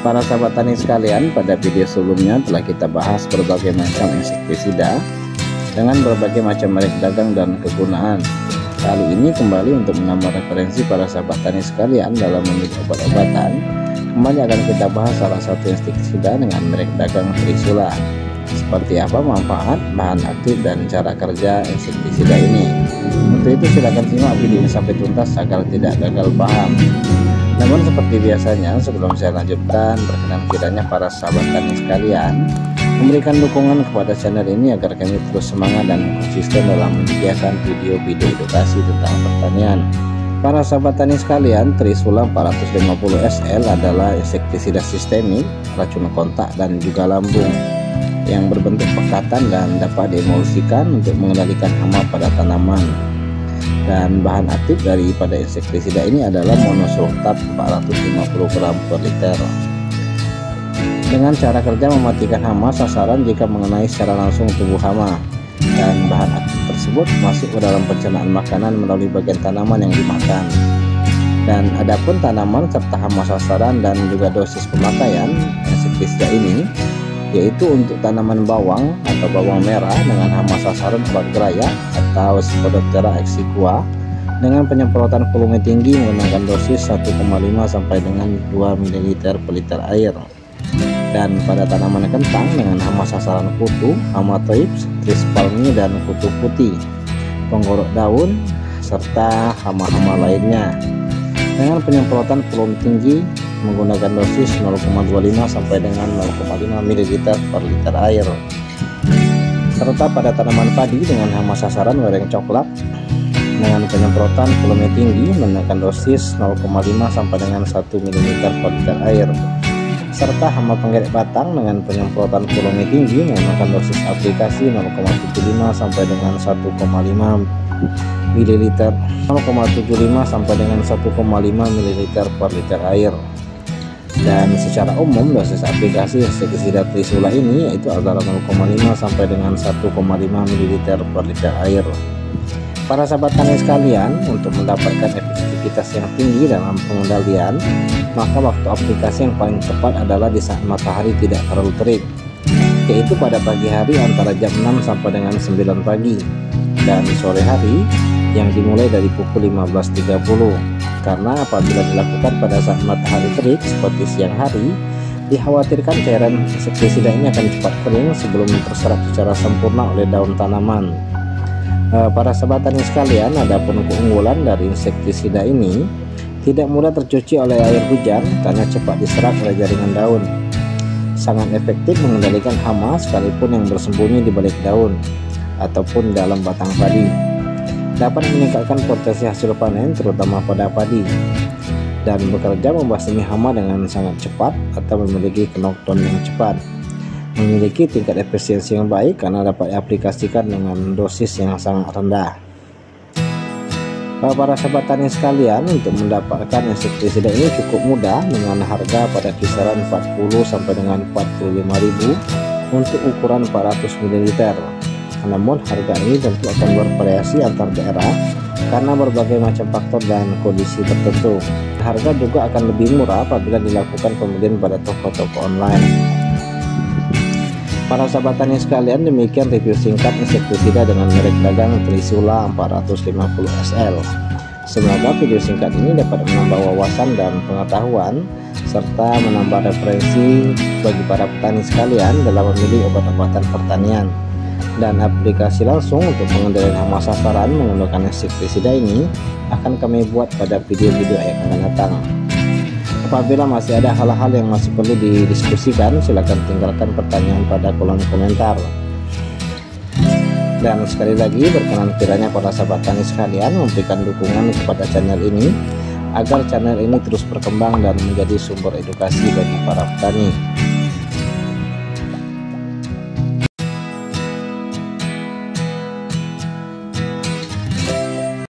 Para sahabat tani sekalian, pada video sebelumnya telah kita bahas berbagai macam insektisida dengan berbagai macam merek dagang dan kegunaan. Kali ini kembali untuk menambah referensi para sahabat tani sekalian dalam memilih obat-obatan. Kembali akan kita bahas salah satu insektisida dengan merek dagang Trisula. Seperti apa manfaat, bahan aktif, dan cara kerja insektisida ini. Untuk itu silakan simak video ini sampai tuntas agar tidak gagal paham. Namun seperti biasanya sebelum saya lanjutkan berkenan kiranya para sahabat tani sekalian memberikan dukungan kepada channel ini agar kami terus semangat dan konsisten dalam menyediakan video-video edukasi tentang pertanian. Para sahabat tani sekalian, Trisula 450 SL adalah insektisida sistemik, racun kontak dan juga lambung yang berbentuk pekatan dan dapat diemulsikan untuk mengendalikan hama pada tanaman dan bahan aktif daripada insektisida ini adalah monosulfat 450 gram per liter. Dengan cara kerja mematikan hama sasaran jika mengenai secara langsung tubuh hama. Dan bahan aktif tersebut masuk ke dalam pencernaan makanan melalui bagian tanaman yang dimakan. Dan adapun tanaman serta hama sasaran dan juga dosis pemakaian insektisida ini yaitu untuk tanaman bawang atau bawang merah dengan hama sasaran obat geraya atau Spodoptera exiqua dengan penyemprotan volume tinggi menggunakan dosis 1,5 sampai dengan 2 ml per liter air. Dan pada tanaman kentang dengan hama sasaran kutu, hama trips, tris palmi dan kutu putih penggorok daun serta hama-hama lainnya. Dengan penyemprotan volume tinggi menggunakan dosis 0,25 sampai dengan 0,5 ml per liter air serta pada tanaman padi dengan hama sasaran wereng coklat. Dengan penyemprotan volume tinggi menggunakan dosis 0,5 sampai dengan 1 ml per liter air. Serta hama penggeret batang dengan penyemprotan volume tinggi menggunakan dosis aplikasi 0,75 sampai dengan 1,5 ml 0,75 sampai dengan 1,5 ml per liter air dan secara umum dosis aplikasi insektisida Trisula ini yaitu antara 0,5 sampai dengan 1,5 ml per liter air. Para sahabat tani sekalian untuk mendapatkan efektivitas yang tinggi dalam pengendalian maka waktu aplikasi yang paling tepat adalah di saat matahari tidak terlalu terik yaitu pada pagi hari antara jam 6 sampai dengan 9 pagi dan sore hari yang dimulai dari pukul 15.30 karena apabila dilakukan pada saat matahari terik seperti siang hari dikhawatirkan cairan insektisida ini akan cepat kering sebelum terserap secara sempurna oleh daun tanaman. E, para sahabat tani sekalian ada pun keunggulan dari insektisida ini. Tidak mudah tercuci oleh air hujan karena cepat diserap oleh jaringan daun. Sangat efektif mengendalikan hama sekalipun yang bersembunyi di balik daun ataupun dalam batang padi dapat meningkatkan potensi hasil panen terutama pada padi dan bekerja membasmi hama dengan sangat cepat atau memiliki knockdown yang cepat. Memiliki tingkat efisiensi yang baik karena dapat diaplikasikan dengan dosis yang sangat rendah. Para sahabat tani sekalian untuk mendapatkan insektisida ini cukup mudah dengan harga pada kisaran 40 sampai dengan 45.000 untuk ukuran 400 ml namun harga ini tentu akan bervariasi antar daerah karena berbagai macam faktor dan kondisi tertentu. Harga juga akan lebih murah apabila dilakukan pembelian pada toko-toko online. Para sahabat tani sekalian, demikian review singkat insektisida dengan merek dagang Trisula 450 SL. Semoga video singkat ini dapat menambah wawasan dan pengetahuan serta menambah referensi bagi para petani sekalian dalam memilih obat-obatan pertanian dan aplikasi langsung untuk mengendalikan hama sasaran menggunakan insektisida ini akan kami buat pada video-video yang akan datang. Apabila masih ada hal-hal yang masih perlu didiskusikan silahkan tinggalkan pertanyaan pada kolom komentar. Dan sekali lagi berkenan kiranya para sahabat tani sekalian memberikan dukungan kepada channel ini agar channel ini terus berkembang dan menjadi sumber edukasi bagi para petani